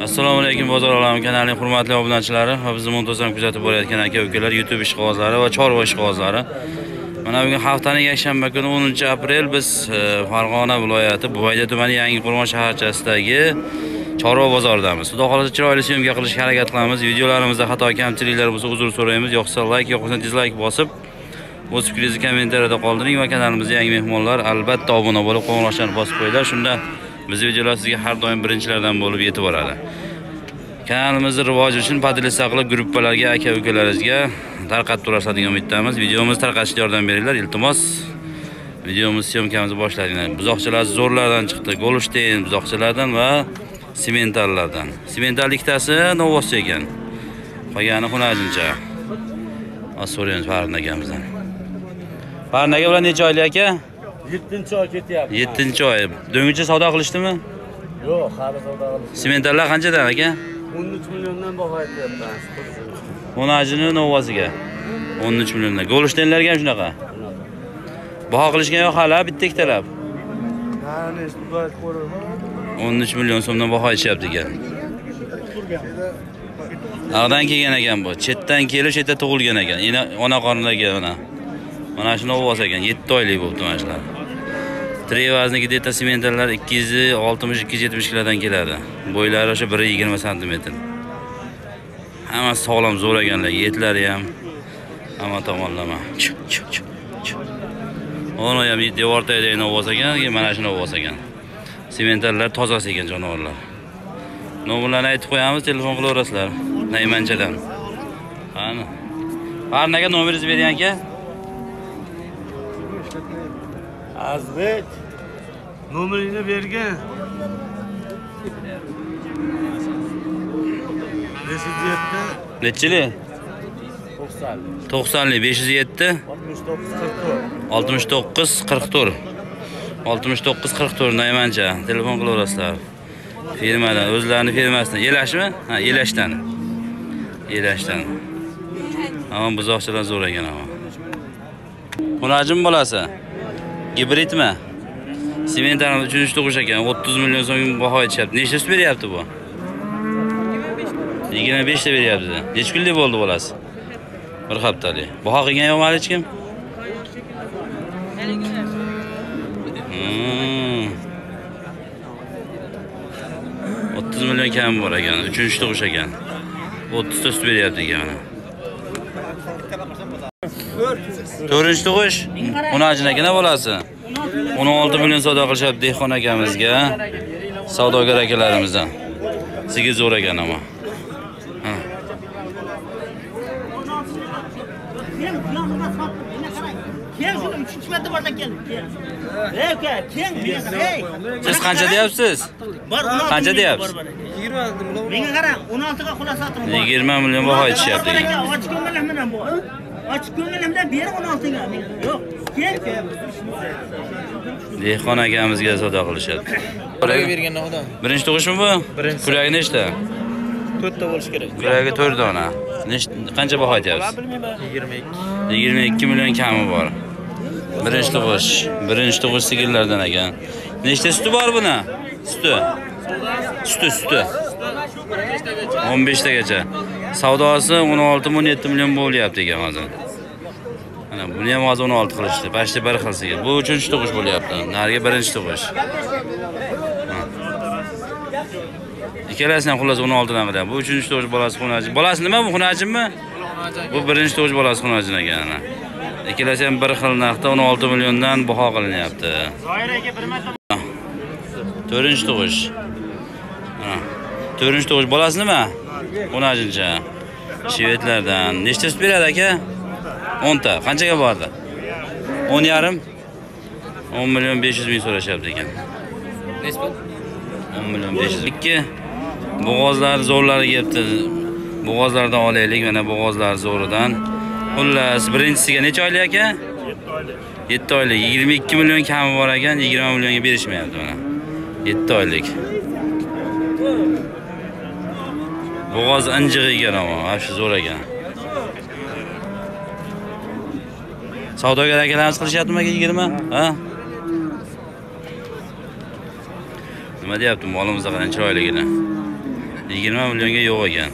assalomu alaykum bozor olami kanalining hurmatli obunachilari va bizni muntazam kuzatib borayotgan aka ukalar youtube ishqibozlari va chorva ishqibozlari. Mana bugun haftaning yakshanba kuni 10 aprel biz e, farg'ona viloyati buvayda tumani yangi qo'rg'on shaharchasidagi chorva bozoridamiz xudo xohlasa chiroyli syomka qilishga harakat qilamiz. Videolarimizda xato kamchiliklar bo'lsa uzr so'raymiz. Yoqsa layk yoqsa dizlayk bosib o'z fikringizni kommentariyada qoldiring va kanalimizga yangi mehmonlar albatta obuna bo'lib qo'ng'iroqchani bosib qo'yinglar. Shunda biz videolar sizga har doim birinchilardan bo'lib yetib boradi kanalimizni rivoji uchun podlista qilib gruppalarga aka ukalaringizga tarqatib turasiz degan umiddamiz. Videomizni tarqatishga yordam beringlar. Iltimos videomiz syomkamizni boshladik buzoqchalar zo'rlardan chiqdi. Golshteyn buzoqchalardan va sementallardan semental ikkitasi novoscha ekan qolgani xunajincha hozir so'raymiz farin akamizdan farin aka bular necha oylik aka? Yettinchi oy ketyapti. Yettinchi oy do'ngicha savdo qilishdimi? Yo'q hali savdo qilish sementallar qanchadan aka? O'n uch milliondan baho aytyapti xunajini novvosiga o'n uch milliondan. Golshtenlarga ham shunaqa? Baho qilishgan yo'q hali bitta ikkitalab o'n uch million so'mdan baho aytishyapti ekan. Naqdan kelgan ekan bu? Chetdan kelib chetda tug'ilgan ekan. Ona qornidagi mana shuni olib olsa ekan yetti oylik bo'libdi mana shular. Trevazniki detasementallar sementallar ikki yuz oltmish ikki yuz yetmish kilodan keladi. Bo'ylari o'sha bir yigirma santimetr. Hammasi sog'lom zo'r ekanlar yetlari ham. Hamma tomonlama. Chup, chup, chup, ham devor tagidagini olib olsa ekan keyin mana shuni olib olsa ekan. Sementallar tozasi ekan jonivorlar. Nomerlarni aytib qo'yamiz telefon qilaverasizlar. Naymanchadan. Qani? Farnaga nomeringizni bering aka azbek. Nomeringni bergin. Besh yuz yetti nechili? To'qson. To'qsonlik besh yuz yetti oltmish to'qqiz qirq to'rt. Oltmish to'qqiz qirq to'rt. Oltmish to'qqiz qirq to'rt naymancha telefon qilaverasizlar. Firmadan o'zlarini firmasidan elashmi ha elashdan elashdan hamma buzoqchalar zo'r ekan hamma xunajin bolasi gibridmi? Sementani uchinchi tug'ish ekan o'ttiz million so'm baho aytishyapti nechta sut beryapti bu? Yigirma beshta beryapti. Nechi kunlik bo'ldi bolasi? Bir haftalik. Baho qilgan yo'qmi hali hech kim Hmm. o'ttiz million kam bor ekan uchinchi tug'ish ekan. O'ttizta sut beryapti ekan. To'rtinchi tug'ish xunajin akana bolasi? O'n olti million savdo qilishyapti dehqon akamizga savdogar akalarimizdan sigir zo'r ekan. Ey. siz qancha deyapsiz Bor 16. Qancha million deyapsiz? bor, bor. Menga qarang, 16 ga xulosa turibdi. yigirma million baho aytishyapti Ochiq ko'nglim bilan bu. Ochiq ko'nglimdan ber 16 ga. Yo'q. Kel. Dehqon akamizga savdo qilishyapti bergan odam birinchi tug'ishmi bu? Birinchisi. kuragi nechta? To'rtta bo'lishi kerak. Kuragi to'rt dona. Qancha baho aytyapsiz? Yigirma ikki. Yigirma ikki million kami bor. Birinchi tug'ish. Birinchi tug'ish sigirlardan ekan. Nechta suti bor buni? Suti suti. Suti. O'n beshtagacha. Savdosi o'n olti o'n yetti million bo'lyapti ekan hozir buni ham hozir o'n olti qilishdi почти bir xil sigir bu uchinchi tug'ish bo'lyapti. Narigi birinchi tug'ish. Ikkalasini ham xullas o'n oltidan qilyapti bu uchinchi tug'ish bolasi xunajin. Bolasi nima bu xunajinmi? Bu birinchi tug'ish bolasi xunajin ekan ikkalasi ham bir xil narxda 16 milliondan baho qilinyapti. To'rtinchi tug'ish. Ha. to'rtinchi tug'ish bolasi nima? Xunajincha. Shvedlardan. Nechta sut beradi aka? O'nta. Qanchaga bordi? O'n yarim? O'n million besh yuz ming so'rashyapti ekan. O'n million besh yuz ikki. Bo'g'ozlar zo'rlari kelibdi. Bo'g'ozlardan olaylik mana bo'g'ozlar zo'ridan. Xullas birinchisiga necha oylik aka? Yetti oylik. Yigirma ikki million kami bor ekan yigirma millionga berishmayapti mana. Yetti oylik. Bo'g'oz injiq ekan shu zo'r ekan savdogar akalarimiz qilishyaptimi aka yigirma? Ha? Nima deyapti molimizni qarang chiroyligini? Yigirma millionga yo'q ekan.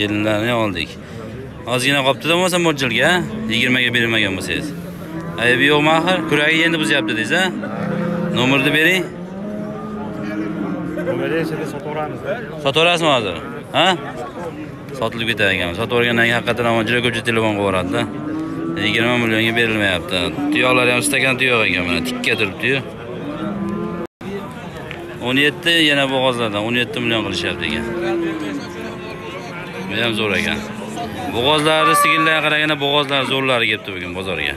Yelinlarni oldik. Ozgina qolibdida bo'lmasa mo'ljalga yigirmaga berilmagan bo'lsangiz. Aybi yo'qmi axir kuragi endi buzyapti deysiz a nomerni bering. Nomerni ichida sotaveramiz. sotaverasizmi hozir? Ha sotilib ketar ekan. Sotib yuborgandan keyin haqiqatdan ham juda ko'pchilik telefon qilib yuboradida yigirma millionga berilmayapti tuyoqlari ham stakan tuyoq ekan mana tikka turibdiyu. o'n yetti yana bo'g'ozlardan o'n yetti million qilishyapti ekan. Bu ham zo'r ekan. Bo'g'ozlarni sigirlarga qaraganda bo'g'ozlar zo'rlari kelibdi bugun bozorga.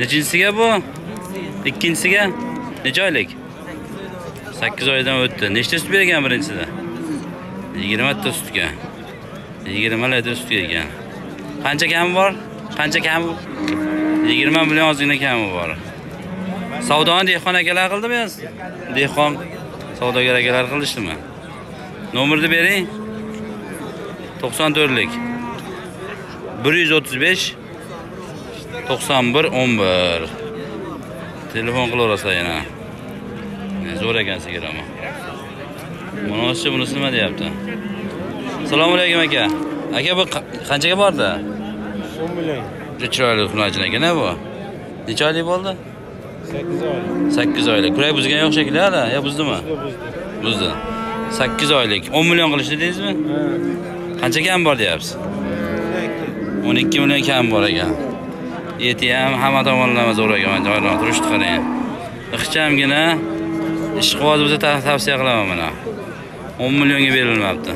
Nechinchisiga bu? Ikkinchisiga? Necha oylik? Sakkiz oydan o'tdi. Nechta sut bergan birinchisida? 20ta sutka. 20 litr sut ekan. Qancha kami bor? Qancha kami? 20 million ozgina kami bor. Savdoni dehqon akalar qildimi yoz? Dehqon savdogar akalar qilishdimi? Nomerni bering. 94lik 135 91 11 Telefon qilaverasizlar yana. Zo'r ekan sigiram. Munosib bunisi nima deyapti? Assalomu alaykum aka. Aka bu qa- qanchaga bordi? 10 million. juda chiroyli xunajin ekan a bu? Necha oylik bo'ldi? 8 oy. sakkiz oylik. Kurak buzgan yo'q shekilli hali yo buzdimi? Buzdi. buzdi. Sakkiz oylik. O'n million qilishdi deysizmi qancha kam bor deyapsiz? O'n ikki. Million kam bor ekan eti ham hamma tomonlama zo'r ekan joylar turishni qarang. Ixchamgina ishqiboz bo'lsa ta- tavsiya qilaman mana o'n millionga berilmabdi.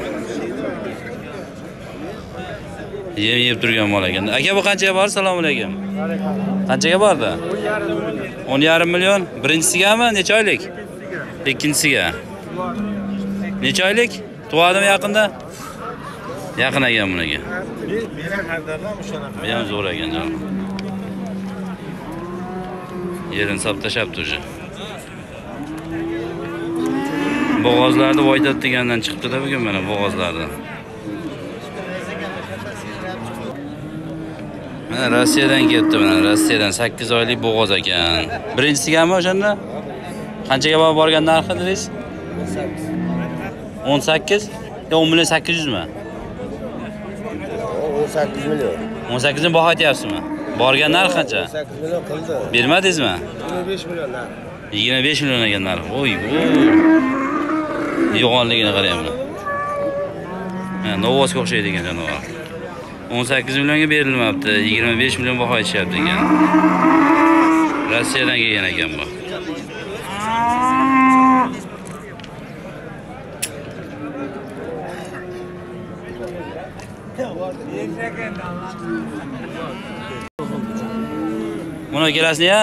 Yem yeb turgan mol ekan. Aka bu qanchaga bor assalomu alaykum. Qanchaga bordi? O'n yarim million. Birinchisigami necha oylik? Ikkinchisiga. Necha oylik? Tug'adimi yaqinda? Yaqin ekan bunaga. Meni o'shanaqa. bu ham zo'r ekan jon yerini solib tashlabdi уже. Bo'g'ozlarni voydat degandan chiqibdida bugun mana bo'g'ozlarni. Mana rossiyadan kelibdi mana rossiyadan sakkiz oylik bo'g'oz ekan. Birinchisigami o'shanda? Qanchaga borgan narxi dedingiz? O'n sakkiz. O'n million sakkiz yuzmi? 18 million. o'n sakkizni baho aytyapsizmi borgan narx qancha? 8 million qildi. bermadingizmi? 25 million narx. yigirma besh million ekan narxi oy yo'g'onligini qarayapman. Buni Ha, o'xshaydi ekan janovar o'n sakkiz millionga berilmabdi yigirma besh million baho aytishyapti ekan. Rossiyadan kelgan ekan bu. Buni ikkalasini ya?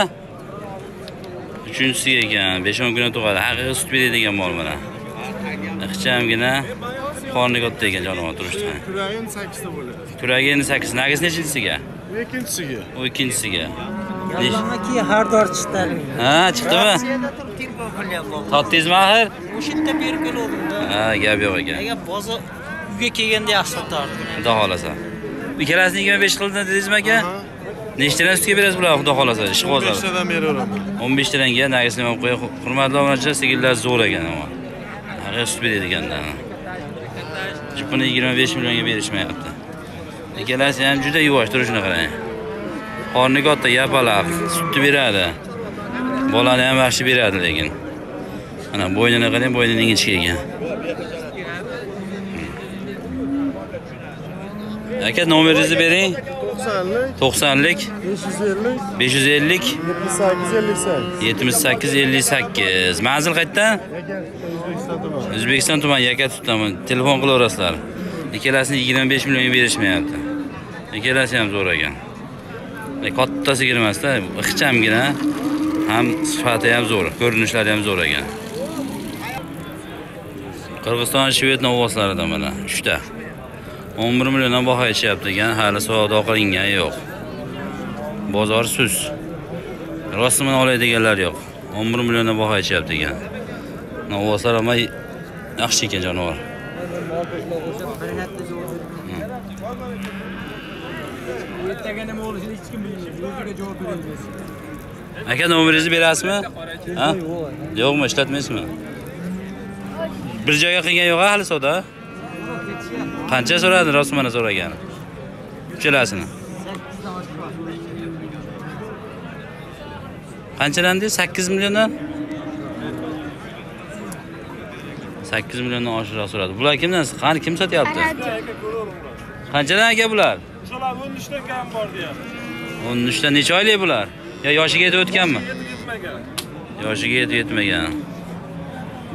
Uchinchisi ekan besh o'n kunda tug'adi. Haqiqiy sut beradigan mol mana. Ixchamgina qorni katta ekan jonivor turishdi Kuragim 8 ta bo'ladi. kuragi endi sakkiz nagisi nechinchisiga? Ikkinchisiga. u ikkinchisiga. Yolg'onki har dor chiqdi. ha chiqdimi totdingizmi axir O'sha yerda berib keluvdim-da. ha gap yo'q ekan. Agar bozor uyga kelganda yaxshi sotardim. xudo xohlasa. Ikkalasini yigirma besh qildi dedingizmi aka? Nechtadan sutga berasiz bular xudo xohlasa ishqibozlar 15 tadan beraveraman. o'n beshtadan keyin nagisini olib qo'ying hurmatli obunachilar sigirlar zo'r ekan sut beradi ekanda buni yigirma besh millionga berishmayapti. Ikkalasi ham juda yuvosh turishini qarang. Qorni katta yapaloq sutni beradi. Bolani ham yaxshi beradi lekin. Mana bo'ynini qarang bo'ynining ingichka ekan. Aka nomeringizni bering. 90lik, to'qsonlik. 550, besh yuz ellik. 78, 58. yetmish sakkiz ellik sakkiz. Manzil O'zbekiston tumani. o'zbekiston tumani. Yakatutdaman telefon qilaverasizlar. Ikkalasini yigirma besh millionga berishmayapti. Ikkalasi ham zo'r ekan katta sigir emasda ixchamgina ham sifati ham zo'r ko'rinishlari ham zo'r ekan qirg'iziston shved novoslaridan mana uchta. o'n bir milliondan baho aytishyapti ekan hali savdo qilingan yo'q. Bozor sus rostini oladiganlar yo'q. o'n bir milliondan baho aytishyapti ekan novvoslar hamma yaxshi ekan jonivor. Ertaga nima bo'lishini hech kim bilmaydi. O'ziga javob beramiz. aka nomeringizni berasizmi? Ha? Yo'qmi ishlatmaysizmi bir joyga qilgan yo'q hali savdo qancha so'radi rost mana so'ragani? Uchalasini qanchadan deydi sakkiz milliondan? Sakkiz milliondan oshiqroq so'radi bular kimdan qani kim sotyapti qanchadan aka bular Shular 13 dan kam bor deyapti. o'n uchta necha oylik bular yo yoshiga yetib o'tganmi yoshiga yetib yetmagan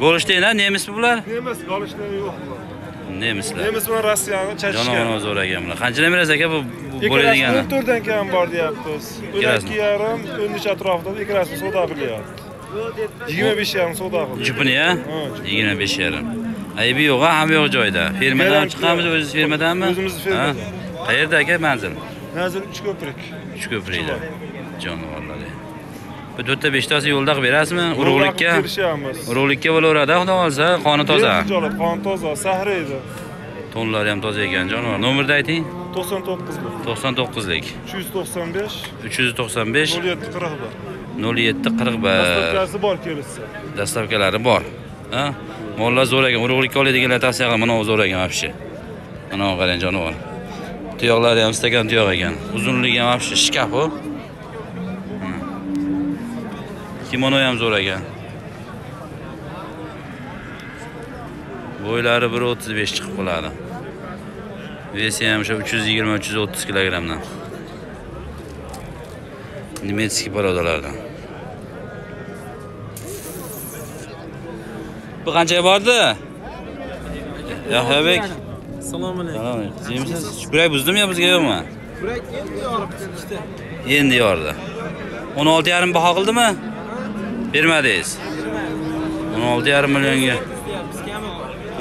go'lishtayna nemismi bular Nemis qolishlari yo'q. nemislar Nemis bilan Rossiyani chachishgan. jonavor zo'r ekan bular qanchadan berasiz aka bu bo'ladigani 14 dan kam bor deyapmiz. Ikkalasi. 12 yarim 13 atrofida ikkalasi savdo qilyapti. 25 yarim savdo qildi. jupini Ha, yigirma besh yarim. Aybi yo'q a hamma yo'q joyida fermadan yo'q. o'zingiz fermadanmi O'zimiz fermadan. qayerda aka manzil? Nazir 3 ko'prik. uch ko'prikda. Jonivorlar bu to'rtta beshtasi yo'lda qilib berasizmi? Urug'likka? urug'likka bo'laveradi xudo xohlasa. Qoni toza. Jolib, qon toza, sahra edi. to'nlari ham toza ekan jonivor. Nomerni ayting? 99 lik. to'qson to'qqizlik. 395 uch yuz to'qson besh. 07 40 nol yetti qirq bir. Dastavkasi bor kelishsa. dastavkalari bor. Ha? Mollar zo'r ekan urug'likka oladiganlar tavsiya qilaman mana zo'r ekan вообще mana qarang jonivor. Tuyoqlari ham stakan tuyoq ekan. Uzunligi ham вообще shkaf u Hmm. kimono ham zo'r ekan bo'ylari bir o'ttiz besh chiqib qoladi. Vesi ham o'sha uch yuz yigirma uch yuz o'ttiz kilogrammdan nemetskiy porodalardan bu qanchaga bordi? Yahyabek assalomu alaykum. Burak buzdimi yo bizga yo'qmi? Endi yordi. O'n olti yarim baho qildimi? Bermadingiz. O'n olti yarim millionga.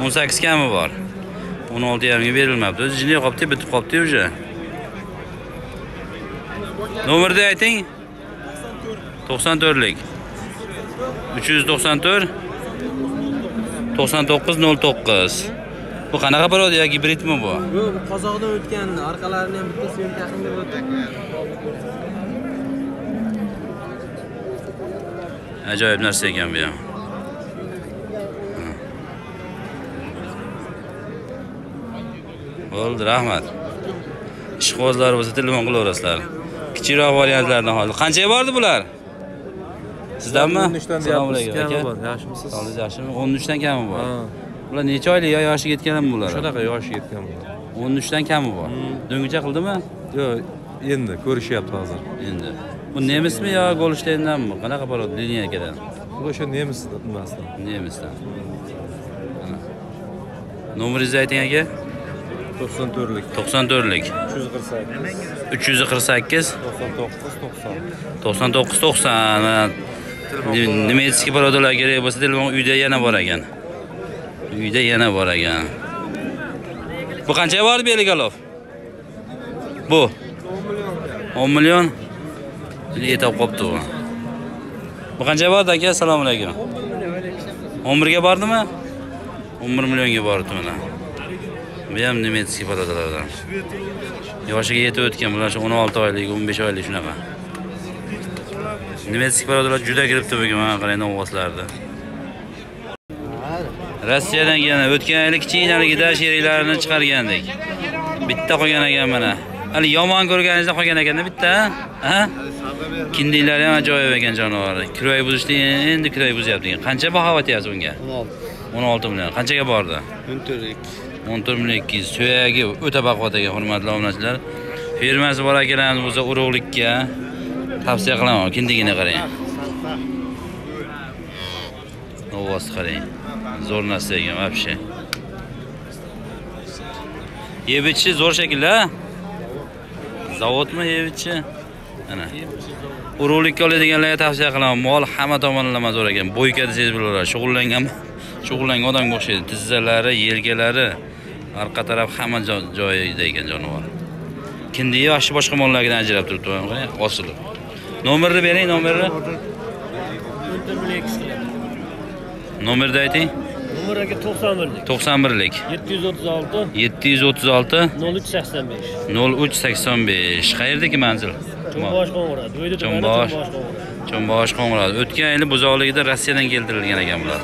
O'n sakkiz kami bor. O'n olti yarimga berilmabdi. O'zi jini yo'qolibdi bitib qolibdi уже nomerni ayting. To'qson to'rtlik. Uch yuz to'qson to'rt. To'qson to'qqiz nol to'qqiz. Bu qanaqa parodi yo gibridmi bu? Yo'q qozoqdan o'tgan orqalarini ham bitta syomka qilib ajoyib narsa ekan bu ham. Bo'ldi rahmat. Ishqibozlar bo'lsa telefon qilaverasizlar kichikroq variantlardan hozir qanchaga bordi bular? Sizdanmi? Assalomu alaykum aka. yaxshimisiz sog'ligingiz yaxshimi o'n uchdan kami bor? Bular necha oylik yo yoshiga yetganmi bular? Shunaqa yoshi yetgan bular. O'n uchdan kami bor? Do'ngcha qildimi? Yo'q endi ko'rishyapti hozir. Endi. Bu nemismi yo golshteyndanmi qanaqa porod lineykadan bu o'sha nemis nimasidan nemisdan. Nomeringizni ayting aka to'qson to'rtlik. to'qson to'rtlik. Uch yuz qirq sakkiz. Uch yuz qirq sakkiz to'qson to'qqiz to'qson. To'qson to'qqiz to'qson nemetskiy parodalar kerak bo'lsa telefon uyda yana bor ekan. Uyda yana bor ekan. Bu qanchaga bordi beligalov bu. o'n million. Yetib qolibdi bu. Bu qanchaga bordi aka? Assalomu alaykum. o'n birga bordimi? o'n bir millionga bordi mana bu ham nemetskiy parodalardan yoshiga yetib o'tgan bular shu o'n olti oylik o'n besh oylik shunaqa. Nemetskiy parodalar juda kiribdi bugun mana qarang ovozlarni rossiyadan kelgan o'tgan yili kichkinaligida sheriklarini chiqargandik. Bitta qolgan ekan mana. Hali yomon ko'rganingizda qolgan ekanda bitta ha? Kindiklari ham ajoyib ekan jonivor. Kiroy buzishni endi kiroy buzyapti. Qancha baho aytyapsiz bunga? o'n olti. million. Qanchaga bordi? O'n to'rt million ikki yuz suyagi o'ta baquvvat ekan hurmatli obunachilar. Fermasi bor akalarimiz bo'lsa urug'likka tavsiya qilaman. Kindigini qarang. Ovoz qarang. Zo'r narsa ekan вообще yeb ichishi zo'r shekilli zavodmi yeb ichishi ana. Urug'likka oladiganlarga tavsiya qilaman. Mol hamma tomonlama zo'r ekan. Bo'yka desangiz bo'laveradi. Shug'ullangan shug'ullangan odamga o'xshaydi. Tizzalari yelkalari. Orqa taraf hamma jo- joyida ekan jonivor kindiyi yaxshi boshqa mollardan ajralib turibdi qarang osilib nomerni bering nomerni nomerni ayting Nomer aka 91lik. to'qson birlik 736 yetti yuz o'ttiz olti 0385. nol uch sakson besh qayerdagi manzil Jombosh qo'ng'ira. Do'ydi Jombosh. Jo'mbosh qo'ng'irot. O'tgan yili buzoqligida Rossiyadan keltirilgan ekan bular.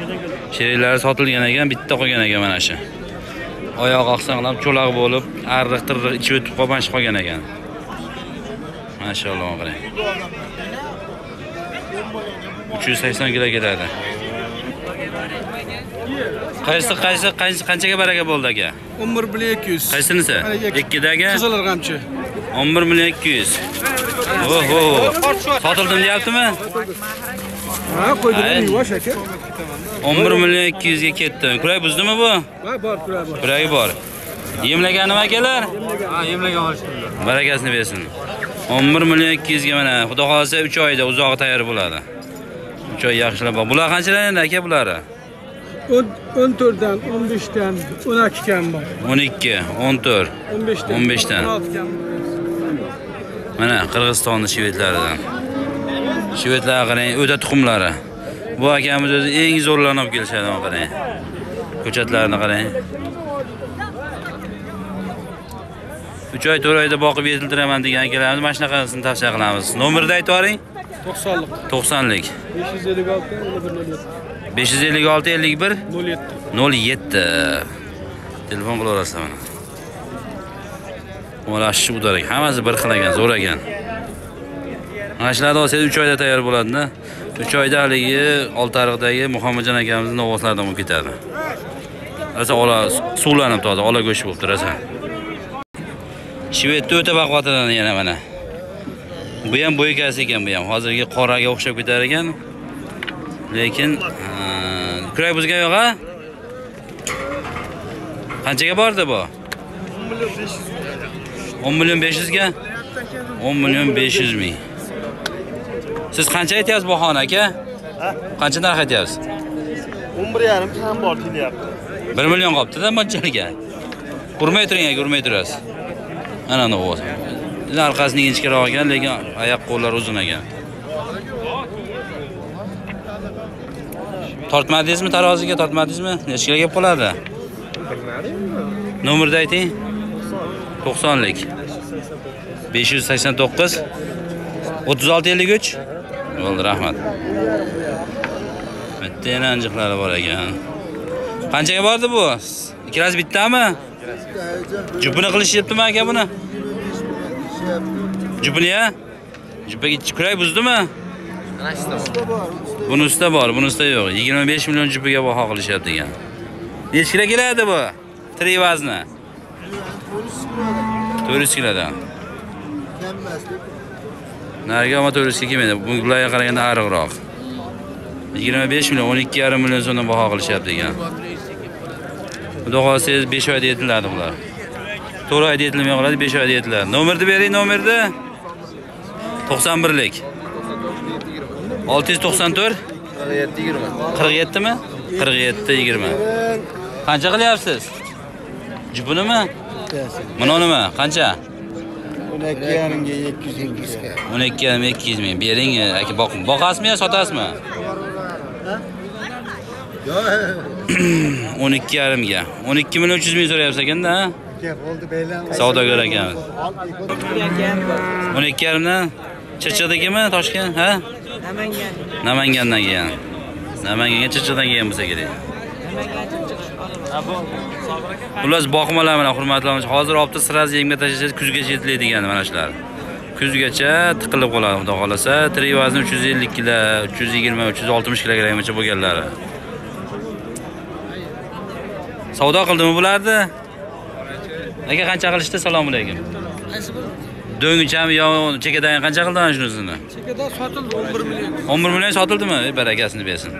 Sheriklari sotilgan ekan, bitta qolgan ekan mana shu. Oyoq oqsanlab, cho'loq bo'lib, arriq tirriq ichi o'tib qolgan qolgan ekan. Mashalloh qarang. 380 kilo keladi. Qaysi qaysi qaysi qanchaga baraka bo'ldi aka? 11 bilan 200. Qaysinisi? Ikkidagi Qizil g'amchi. 11 million 200. Oho. Sotildim deyaptimi? Ha, qo'ydim, Ay. yuvosh aka. 11 million 200 ga ketdi. Kurak buzdimi bu? Va bor, kurar bor. Kuragi bor. Yemlaganimi akalar? Ha, yemlagan olishdi. Barakasini bersin. 11 million 200 ga mana. Xudo xolasa 3 oyda uzog'i tayyor bo'ladi. 3 oy yaxshilab. Bular qanchadan endi aka bulari? 14 dan 15 dan 12 kam bor. 12, 14. 15 dan 15 dan. 16 kam. Mana Qirg'izistonning shvedlaridan. Shvedlar qarang, o'ta tuxumlari. Bu akamiz o'zi eng zo'rlarni olib kelishadi, mana qarang. Ko'chatlarini qarang. 3 oy, 4 oyda boqib yetiltiraman degan akalarimiz mana shunaqasini tavsiya qilamiz. Nomerni aytib yuboring. 90lik. 90lik 556 556 51 07. 07. Telefon qilaverasizlar mana. Mana shu udarak hammasi bir xil ekan, zo'r ekan. Mana shularni olsangiz 3 oyda tayyor bo'ladi-da. 3 oyda haligi Oltariqdagi Muhammadjon akamizning ovoslaridan bo'lib ketadi. Rosa ola suvlanib toza, ola go'sht bo'lib turasa. Shvedda o'ta baquvvatlanadi yana mana. Bu ham bo'ykasi ekan bu ham. Hozirgi qoraga o'xshab ketar ekan. Lekin kurak buzgan yo'q a? Qanchaga bordi bu? 10 million 500 ga? 10 million 500 ming. Siz qancha aytyapsiz bahona aka? Qancha narx aytyapsiz? 11 yarim ham bor kelyapti. 1 million qolibdi-da mo'ljalga. Urmay turing aka, urmay turasiz. Ana uni o'zi. Orqasining inchikroq ekan, lekin oyoq qo'llar uzun ekan. Tortmadingizmi taroziga, tortmadingizmi? Nechgaga kelib qoladi? Nomerni ayting. 90lik. 589 3653 Bo'ldi, rahmat. Bitta yana anjiqlari bor ekan. Qanchaga bordi bu? Ikkalasi bittami? Jupini qilishyaptimi aka buni? Jupini ya? Jupaga kurak buzdimi? Buni ustida bor, buni ustida yo'q. 25 million jupiga baho qilishyapti ekan. nechi kilo keladi bu? Tirik vazni. 400 kilodan. Nariga ama 400 kelmaydi. Bularga qaraganda ariqroq. 25 million, 12,5 million so'mdan baho qilishyapti ekan. Xudo xohlasangiz 5 oyda yetiladi bular. 4 oyda yetilmay qoladi, 5 oyda yetiladi. Nomerni bering, nomerni. 91lik. 694 47 mi? 47 20. Qancha qilyapsiz? Jubunimi? nima Qancha? 12 yarimga 700 ming 12 yarim 200 ming. Bering aka boq. Boqasizmi yo sotasizmi? 12 yarimga. 12 million 300 ming so'rayapsiz ekanda, Savdogar ekan. 12 yarimdan Chirchiqdagimi, Toshkent, ha? Namangan. Namangandan kelgan. Namanganga Chirchiqdan kelgan bo'lsa kerak. Xullas boqmalar mana hurmatli hozir olibda siraz yemga tashlasangiz kuzgacha yetilaydigan mana shular. Kuzgacha tiqilib qoladi, xudo xolasa. Tirik vazni 350 kg, 320, 360 kilogrammgacha bo'lganlari. Savdo qildimi bularni? Aka qancha qilishdi? Assalomu alaykum. Do'ngichami yo chekadagi qancha qildi ana shunisini? Chekada sotildi 11 million. 11 million sotildimi? Ey barakasini bersin.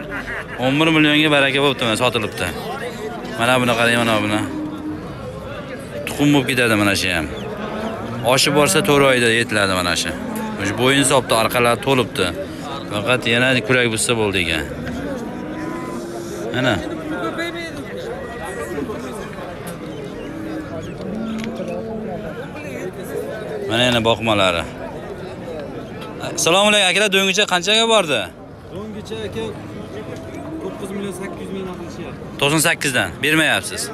11 millionga baraka bo'pti mana sotilibdi. Mana buni qarang, mana buni. Tuxum bo'lib ketadi mana shu ham. Oshi borsa 4 oyda yetiladi mana shu. Shu bo'yin sopdi, orqalari to'libdi. Faqat yana kurak bitsa bo'ldi ekan. Mana. Mana yana boqmalari. Assalomu alaykum akalar, do'ngicha qanchaga bordi? Do'ngicha aka 9 million 800 ming qilishyapti. 98 dan bermayapsiz.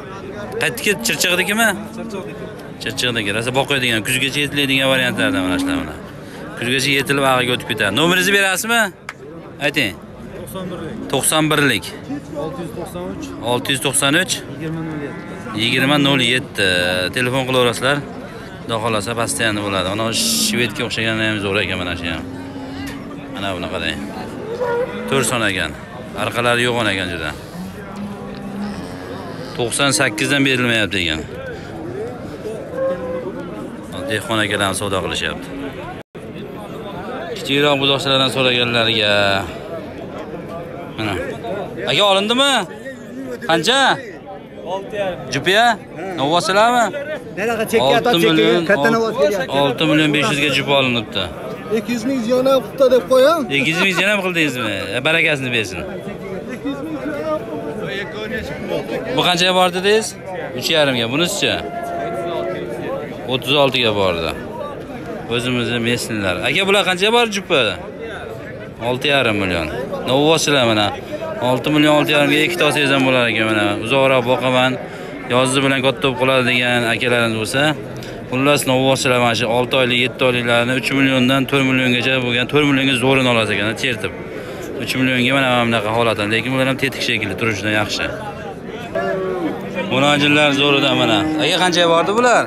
Qaytdiki Chirchiqnikimi? Charchoqniki. Chirchiqniki. Rosa boqadigan, kuzgacha yetilaydigan variantlardan mana shular mana. Kuzgacha yetilib ag'iga o'tib ketadi. Nomeringizni berasizmi? ayting 91lik. 91lik 693 693 2007. yigirma nol yetti telefon qilaverasizlar xudo xohlasa постоянно bo'ladi ana shvedga o'xshagani ham zo'r ekan mana shu ham mana buni qarang to'rt son ekan orqalari yo'g'on ekan juda. To'qson sakkizdan berilmayapti ekan dehqon akalarni savdo qilishyapti. Kichikroq buzoqchalardan so'raganlarga mana. Aka olindimi? Qancha? Jupiya? Novvosilarmi Nanaqa olti million olti million besh yuzga jup olinibdi 200 ming ziyona qilibdi deb qo'ying. ikki yuz ming ham qildingizmi e, barakasini bersin. Bu qanchaga bor dedingiz? Uch yarimga. Bunisichi o'ttiz oltiga bordi. O'zimizni местныйlar aka bular qanchaga bor jupi olti yarim million. Novvosilar mana? Olti million olti yarimga ikkita olsangiz ham bo'lar ekan mana. Uzoqroq boqaman. Yozi bilan katta bo'lib qoladi degan akalarimiz bo'lsa. Xullas novvosilar mana shu olti oylik yetti oyliklarni uch milliondan to'rt milliongacha bo'lgan to'rt millionga zo'rini olasiz ekan chertib uch millionga mana mana bunaqa holatda lekin bular ham tetik shekilli turishidan yaxshi Munojinlar zo'rida mana. Aka qanchaga bordi bular?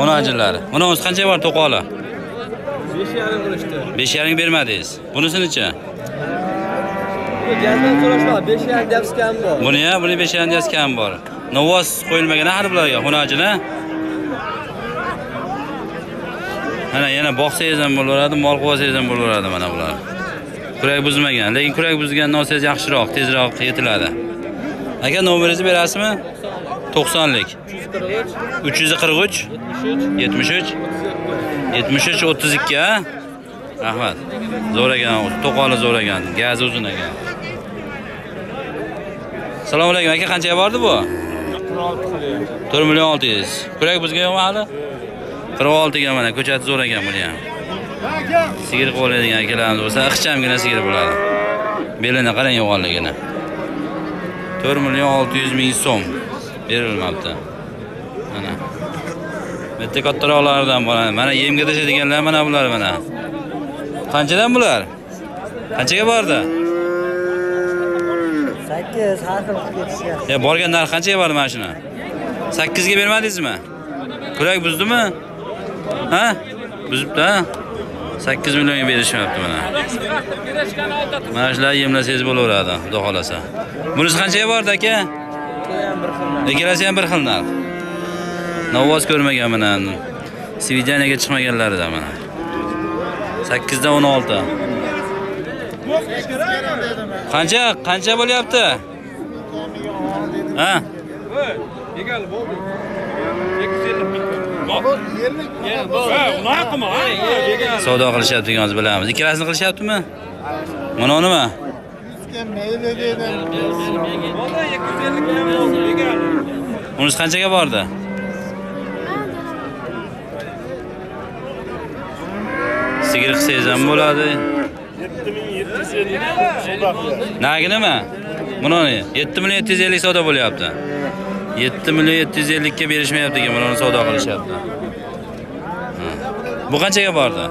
Munojinlar. Mana o'zi qanchaga bor to'qoli? 5,5 qilishdi. 5,5 bermadingiz. Bunisinichi? Bu gazdan so'rashlar 5,5 deb skam bor. Buni ya, buni 5,5 dasi kam bor. Novvos qo'yilmagan har bularga xunojini. Mana yana boqsangiz ham bo'laveradi, mol qilsangiz ham bo'laveradi mana bular. Kurak buzmagan, lekin kurak buzgan olsangiz yaxshiroq, tezroq yetiladi. Aka nomeringizni berasizmi? 90lik. 343 73 73 32 a Rahmat. Zo'r ekan, to'qoli zo'r ekan, gazi uzun ekan. Assalomu alaykum. Aka qanchaga bordi bu? 4 million 600. Kurak bizga yo'qmi hali? 46 ga mana ko'chati zo'r ekan buni ham. Sigir qo'yadigan akalarimiz bo'lsa, ixchamgina sigir bo'ladi. Belini qarang yo'g'onligini. 4 million 600 ming so'm berilmabdi. Mana. Bitta kattaroqlardan bo'ladi. Mana yemga tashlaydiganlar mana bular mana. Qanchadan bular? Qanchaga bordi? 8 har xil qilib ketishyapti. Ya borgan narx qanchaga bordi mana shuni? 8 ga bermadingizmi? Kurak buzdimi? Ha? Buzibdi, ha? 8 millionga berishmayapti mana. Mana shular yemlasangiz bo'laveradi, xudo xolasa. Bunisi qanchaga bordi aka? Ikkalasi ham bir xil narx. Novvoz ko'rmagan mana. Svidaniyaga chiqmaganlaridan mana. 8 dan 16. Qancha? Qancha bo'lyapti? Ha? Savdo qilishyapti hozir bilamiz. Ikkalasini qilishyaptimi? Mana nima? Unisi qanchaga bordi? Sigir qilsangiz ham bo'ladi. 7750 Nagi nima? Buni yetti million 750 savdo bo'lyapti. 7 million 750 ga berishmayapti ekan, buni savdo qilishyapti. Ha. Bu qanchaga bordi?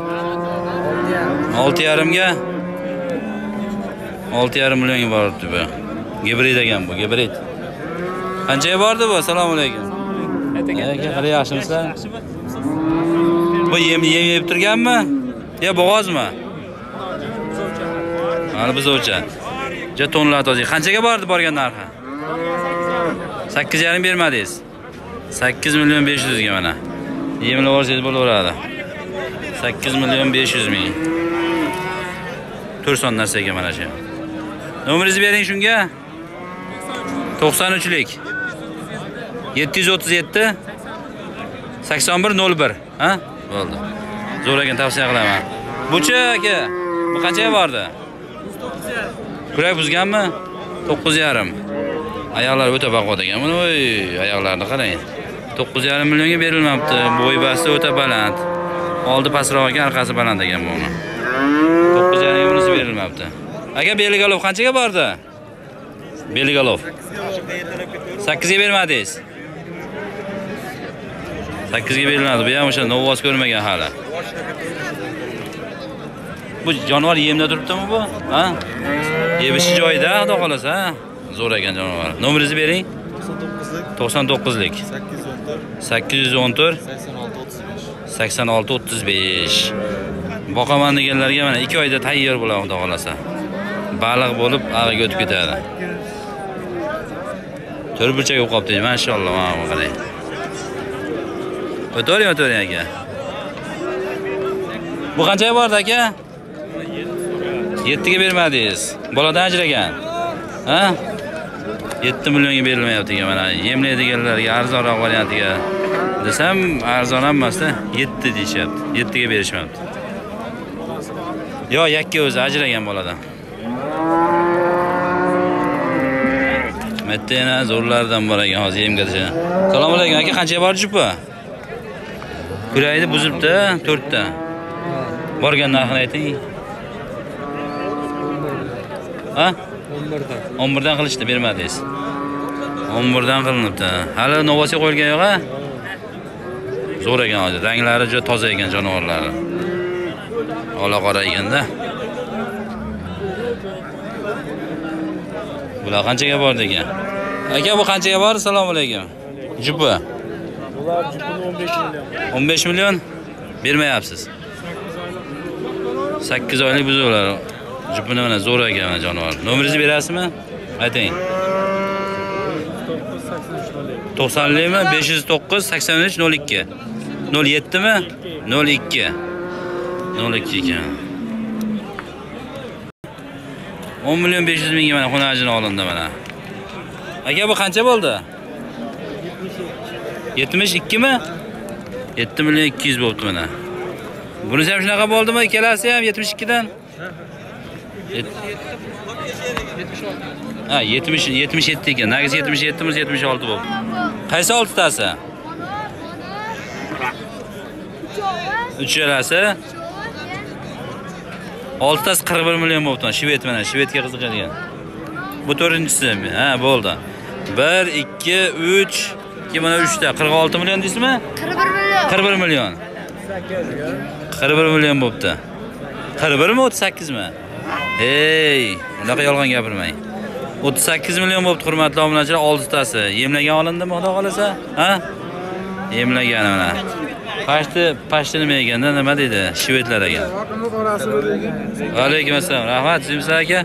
6,5 ga 6,5 millionga boribdi bu. Gibrid ekan bu, gibrid. Qanchaga bordi bu? Assalomu alaykum. Aka, qara yaxshimisizlar? Bu yem yeb turganmi? Yo bo'g'ozmi? Mana bizovcha. Ja tonlar toza. Qanchaga bordi borgan narxi? 8,5 bermadingiz. 8 million 500 ga mana. Yemlab olsangiz bo'laveradi. 8 million 500 ming. 4 son narsaga mana shu. Nomeringizni bering shunga. 93lik. 737 8101, ha? Bo'ldi. Zo'r ekan tavsiya qilaman. Buchi aka, bu qanchaga bordi? Kurak buzganmi? 9,5. Oyoqlar o'ta baquvvat ekan. buni. Voy, oyoqlarni qarang. 9,5 millionga berilmabdi. Bo'y basti o'ta baland. Oldi pastroq ekan, orqasi baland ekan buni. 9,5 ga bunisi berilmabdi. Aka Beligalov qanchaga bordi? Beligalov. 8 ga bermadingiz. 8 ga berilmadi. Bu ham o'sha novvoz ko'rmagan hali. bu jonivor yemda turibdimi bu ha yemishi joyida xudo xohlasa? Zo'r ekan jonivor nomeringizni bering. To'qson to'qqizlik. Sakkiz yuz o'n to'rt. Sakson olti o'ttiz besh. Boqaman deganlarga mana ikki oyda tayyor bo'ladi xudo xohlasa baliq bo'lib ag'iga o'tib ketadi. To'rt burchak bo'lib qolibdi mashaalloh mana bu qarang. O'tiring o'tiring aka? Bu qanchaga bordi aka? Yettiga bermadingiz. Boladan ajragan. Ha yetti millionga berilmayapti mana yemlaydiganlarga arzonroq variantiga desam arzon emasda yetti deyishyapti yettiga berishmayapti yo yakka o'zi ajragan boladan. Bitta yana zo'rlardan bor ekan hozir yemga tashlagan assalomu alaykum aka qanchaga bor jupa? Kurakni buzibdi to'rtta. Borgan narxini ayting. A 11dan. 11dan qilishdi, bermadingiz. 11dan qilinibdi. Hali novosiya qo'yilgan yo'q-a? Zo'r ekan, ranglari juda toza ekan jonivorlari. Ola qora ekanda. Bular qanchaga bordi ekan Aka, bu qanchaga bor? Assalomu alaykum. jubi Bular 15 million. 15 million bermayapsiz. 8 oylik buzoqlar. Jupini mana zo'r ekan mana jonivor. Nomeringizni berasizmi? Ayting. To'qsonlikmi? besh yuz to'qqiz sakson uch nol ikki. Nol yettimi? Nol ikki. Nol ikki ekan. o'n million besh yuz mingga mana xunajini olindi mana. Aka bu qancha bo'ldi? yetmish ikkimi yetti million ikki yuz bo'libdi mana. Bunisi ham shunaqa bo'ldimi? Ikkalasi ham yetmish ikkidan. Ha yetmish yetmish yetti ekan. Nagisi yetmish yetti bunisi yetmish olti bo'libdi qaysi oltitasi? Uchalasi? Oltitasi qirq bir million bo'libdi shved mana shvedga qiziqadigan. Bu to'rtinchisi ha bo'ldi. Bir ikki uch. Ikki mana uchta? Qirq olti million deysizmi? Qirq bir million. Qirq bir million. Bo'libdi. Qirq birmi o'ttiz sakkizmi ey unaqa yolg'on gapirmang. O'ttiz sakkiz million bo'libdi hurmatli obunachilar oltitasi. Yemlagan olindimi xudo xohlasa? Ha? Yemlagan mana. Pashti pashti nima ekanda nima deydi? Shvedlar ekan. Alaykum assalom rahmat. Sizmiz aka?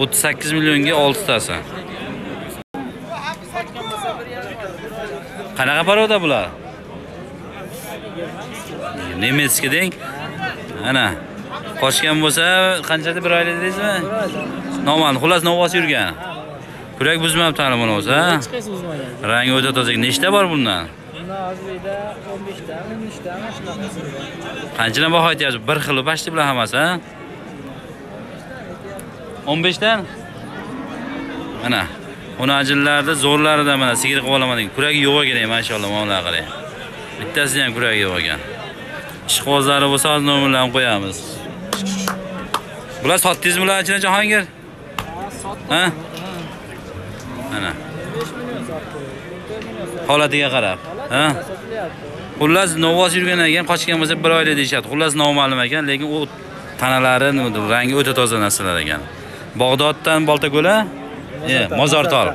O'ttiz sakkiz millionga oltitasi. Qanaqa paroda bular? Nemetskiy deng? Ana. Qochgan bo'lsa qanchada bir oylik deysizmi? Noma'lum xullas novvos yurgan. Kurak buzmabdi hali buni o'zi ha? Rangi o'ta toza nechta bor bundan? Qanchadan baho aytyapsiz? Bir xil почти bular hammasi ha? o'n beshdan mana xunajinlarni zo'rlaridan mana sigir qilib olaman degan kuragi yo'q ekan ey, mashaalloh mana bularga qarang bittasini ham kuragi yo'q ekan. Ishqibozlari bo'lsa hozir nomerlarini qo'yamiz bular sotdingizmi bular ichida jahongir? Ha? Mana. Holatiga qarab ha? Xullas novvos yurgan ekan qochgan bo'lsa bir oylik deyishyapti xullas noma'lum ekan lekin u tanalari rangi o'ta toza narsalar ekan. Bog'doddan boltako'l a e mozortol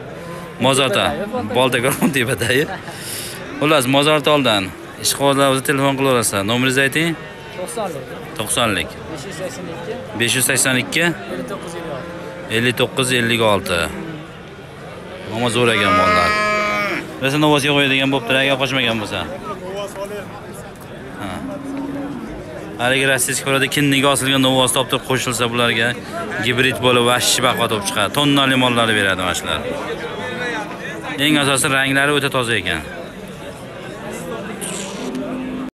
mozortol boltako'l tepadagi xullas mozortoldan ishqibozlar o'zi telefon qilaverasizlar nomeringizni ayting to'qsonlik. Besh yuz sakson ikki. ellik to'qqiz ellik olti. Ammo zo'r ekan mollar rosa novosga qo'yadigan bo'pti agar qochmagan bo'lsa. Ha. haligi rossiyskiy qo'lida kinniga osilgan novvos toptirib qo'shilsa bularga gibrid bo'lib vashshi baho topib chiqadi. Tonnali mollarni beradi mana shular eng asosiy ranglari o'ta toza ekan